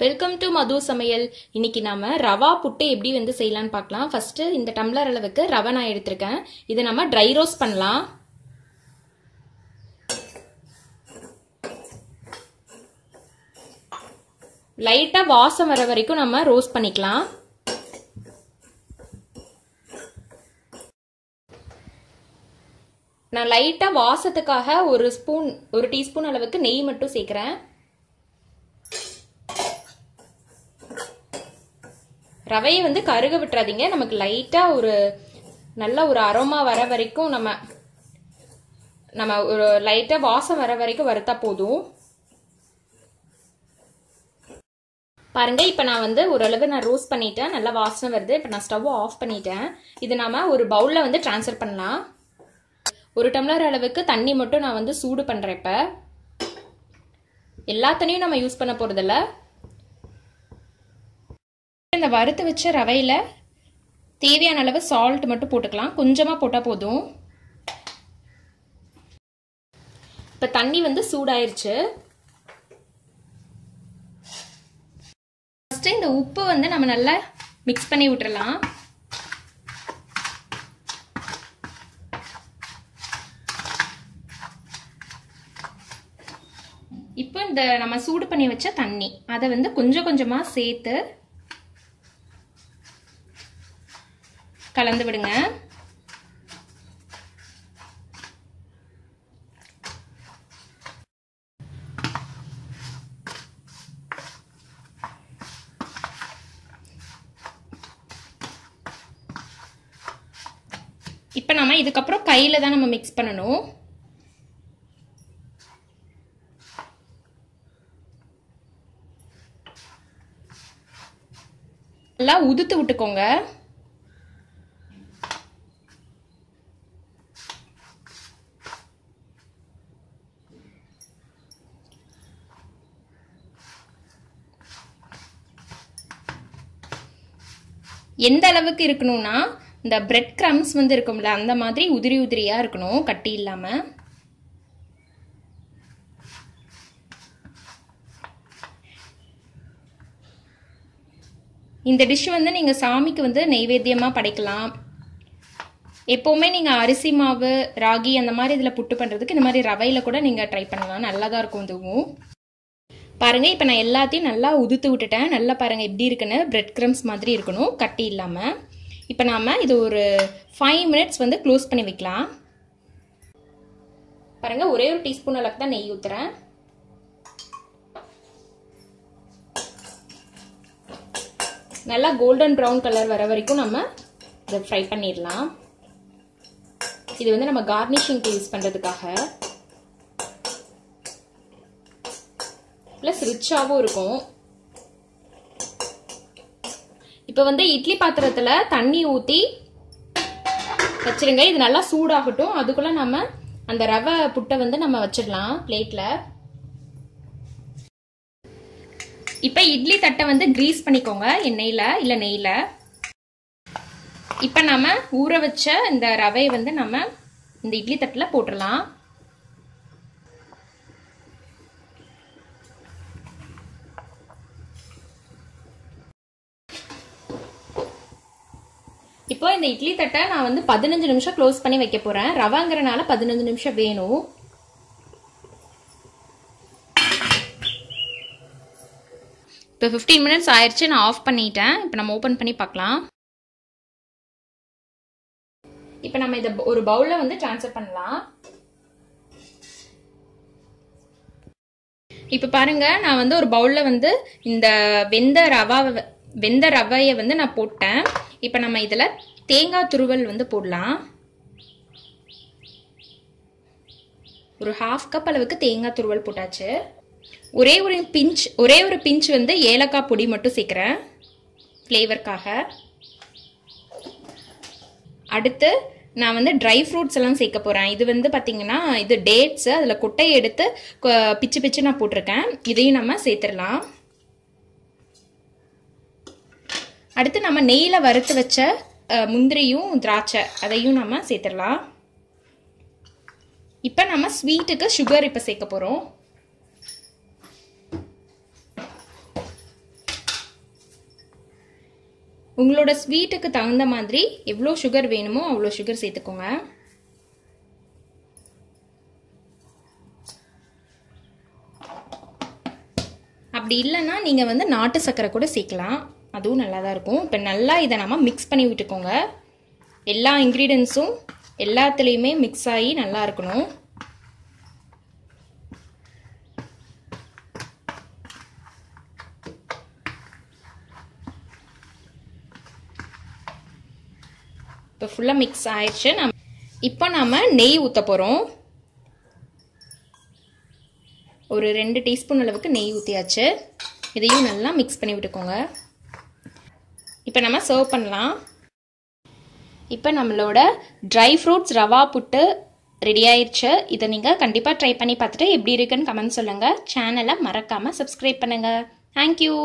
Welcome to மது சமையல் இன்னைக்கு நாம ரவா புட்டு எப்படி வந்து செய்யலாம்னு பார்க்கலாம். ஃபர்ஸ்ட் இந்த டம்ளர் அளவுக்கு ரவை நான் எடுத்திருக்கேன். இதை நம்ம ட்ரை ரோஸ்ட் பண்ணலாம். லைட்டா வாசம் வர வரைக்கும் நம்ம ரோஸ்ட் பண்ணிக்கலாம். நான் லைட்டாக வாசத்துக்காக ஒரு ஸ்பூன் ஒரு டீஸ்பூன் அளவுக்கு நெய் மட்டும் சேர்க்குறேன். ரவையை வந்து கருக விட்டுறாதீங்க. நமக்கு லைட்டாக ஒரு நல்ல ஒரு அரோமா வர வரைக்கும் நம்ம நம்ம ஒரு லைட்டாக வாசம் வர வரைக்கும் வறுத்தா போதும். பாருங்க இப்போ நான் வந்து ஓரளவு நான் ரோஸ்ட் பண்ணிட்டேன். நல்லா வாசனை வருது. இப்போ நான் ஸ்டவ் ஆஃப் பண்ணிட்டேன். இது நாம ஒரு பவுலில் வந்து ட்ரான்ஸ்ஃபர் பண்ணலாம். ஒரு டம்ளர் அளவுக்கு தண்ணி மட்டும் நான் வந்து சூடு பண்ணுறேன் இப்போ. எல்லா தண்ணியும் நம்ம யூஸ் பண்ண போகிறதில்ல இந்த வறுத்து வச்ச ரவையில் தேவையான அளவு சால்ட் மட்டும் போட்டுக்கலாம். கொஞ்சமாக போட்டால் போதும். இப்போ தண்ணி வந்து சூடாயிருச்சு. ஃபஸ்ட்டு இந்த உப்பு வந்து நம்ம நல்லா மிக்ஸ் பண்ணி விட்டுறலாம். இப்போ இந்த நம்ம சூடு பண்ணி வச்ச தண்ணி அதை வந்து கொஞ்சம் கொஞ்சமாக சேர்த்து கலந்து விடுங்க. இப்போ நம்ம இதுக்கப்புறம் கையில் தான் நம்ம மிக்ஸ் பண்ணணும். நல்லா உதுத்து விட்டுக்கோங்க. எந்த அளவுக்கு இருக்கணும்னா இந்த பிரெட் க்ரம்ஸ் வந்து இருக்கும்ல அந்த மாதிரி உதிரி உதிரியாக இருக்கணும் கட்டி இல்லாமல் இந்த டிஷ் வந்து நீங்கள் சாமிக்கு வந்து நெய்வேத்தியமாக படைக்கலாம். எப்போவுமே நீங்கள் அரிசி மாவு ராகி அந்த மாதிரி இதில் புட்டு பண்ணுறதுக்கு இந்த மாதிரி ரவையில் கூட நீங்கள் ட்ரை பண்ணலாம். நல்லா தான் இருக்கும் இதுவும். பாருங்கள் இப்போ நான் எல்லாத்தையும் நல்லா உதுத்து விட்டுட்டேன். நல்லா பாருங்கள் எப்படி இருக்குன்னு பிரெட் க்ரம்ஸ் மாதிரி இருக்கணும் கட்டி இல்லாமல் இப்போ நாம் இது ஒரு ஃபைவ் மினிட்ஸ் வந்து க்ளோஸ் பண்ணி வைக்கலாம். பாருங்கள் ஒரே ஒரு டீஸ்பூன் அளவுக்கு தான் நெய் ஊற்றுறேன் நல்லா கோல்டன் ப்ரௌன் கலர் வர வரைக்கும் நம்ம இதை ஃப்ரை பண்ணிடலாம். இது வந்து நம்ம கார்னிஷிங்க்கு யூஸ் பண்ணுறதுக்காக ப்ளஸ் ரிச்சாகவும் இருக்கும். இப்போ வந்து இட்லி பாத்திரத்தில் தண்ணி ஊற்றி வச்சிருங்க. இது நல்லா சூடாகட்டும். அதுக்குள்ளே நம்ம அந்த ரவை புட்டை வந்து நம்ம வச்சிடலாம் பிளேட்டில் இப்போ இட்லி தட்டை வந்து க்ரீஸ் பண்ணிக்கோங்க. எண்ணெயில் இல்லை நெய்யில். இப்போ நம்ம ஊற வச்ச இந்த ரவையை வந்து நம்ம இந்த இட்லி தட்டில் போட்டுடலாம். இப்போ இந்த இட்லி தட்டை நான் வந்து பதினஞ்சு நிமிஷம் க்ளோஸ் பண்ணி வைக்க போகிறேன் ரவாங்கிறனால பதினஞ்சு நிமிஷம் வேணும். இப்போ ஃபிஃப்டீன் மினிட்ஸ் ஆயிடுச்சு நான் ஆஃப் பண்ணிட்டேன். இப்போ நம்ம ஓப்பன் பண்ணி பார்க்கலாம். இப்போ நம்ம இதை ஒரு பவுலில் வந்து ட்ரான்ஸ்ஃபர் பண்ணலாம். இப்போ பாருங்க நான் வந்து ஒரு பவுலில் வந்து இந்த வெந்த ரவா வெந்த ரவையை வந்து நான் போட்டேன். இப்போ நம்ம இதில் தேங்காய் துருவல் வந்து போடலாம். ஒரு ஹாஃப் கப் அளவுக்கு தேங்காய் துருவல் போட்டாச்சு. ஒரே ஒரு பிஞ்ச் ஒரே ஒரு பிஞ்ச் வந்து ஏலக்காய் பொடி மட்டும் சேர்க்குறேன். ஃப்ளேவருக்காக அடுத்து நான் வந்து ட்ரை ஃப்ரூட்ஸ் எல்லாம் சேர்க்க போகிறேன் இது வந்து பார்த்தீங்கன்னா இது டேட்ஸு அதில் கொட்டையை எடுத்து பிச்சு பிச்சு நான் போட்டிருக்கேன். இதையும் நம்ம சேர்த்துடலாம். அடுத்து நம்ம நெய்யில் வறுத்து வச்ச முந்திரியும் திராட்சை அதையும் நம்ம சேர்த்துடலாம். இப்போ நம்ம ஸ்வீட்டுக்கு சுகர் இப்போ சேர்க்க போகிறோம் உங்களோட ஸ்வீட்டுக்கு தகுந்த மாதிரி எவ்வளோ சுகர் வேணுமோ அவ்வளோ சுகர் சேர்த்துக்கோங்க. அப்படி இல்லைன்னா நீங்கள் வந்து நாட்டு சர்க்கரை கூட சேர்க்கலாம். அதுவும் நல்லா தான் இருக்கும். இப்போ நல்லா இதை நம்ம மிக்ஸ் பண்ணி விட்டுக்கோங்க. எல்லா இன்க்ரீடியன்ஸும் எல்லாத்துலேயுமே மிக்ஸ் ஆகி நல்லா இருக்கணும். இப்போ ஃபுல்லாக மிக்ஸ் ஆயிடுச்சு. நம்ம இப்போ நாம் நெய் ஊற்ற போகிறோம் ஒரு ரெண்டு டீஸ்பூன் அளவுக்கு நெய் ஊற்றியாச்சு இதையும் நல்லா மிக்ஸ் பண்ணி விட்டுக்கோங்க. இப்போ நம்ம சர்வ் பண்ணலாம். இப்போ நம்மளோட dry fruits rava puttu ready ஆயிடுச்சு இதை நீங்கள் கண்டிப்பாக ட்ரை பண்ணி பார்த்துட்டு எப்படி இருக்குன்னு கமெண்ட் சொல்லுங்கள் சேனலை மறக்காமல் சப்ஸ்கிரைப் பண்ணுங்கள் தேங்க்யூ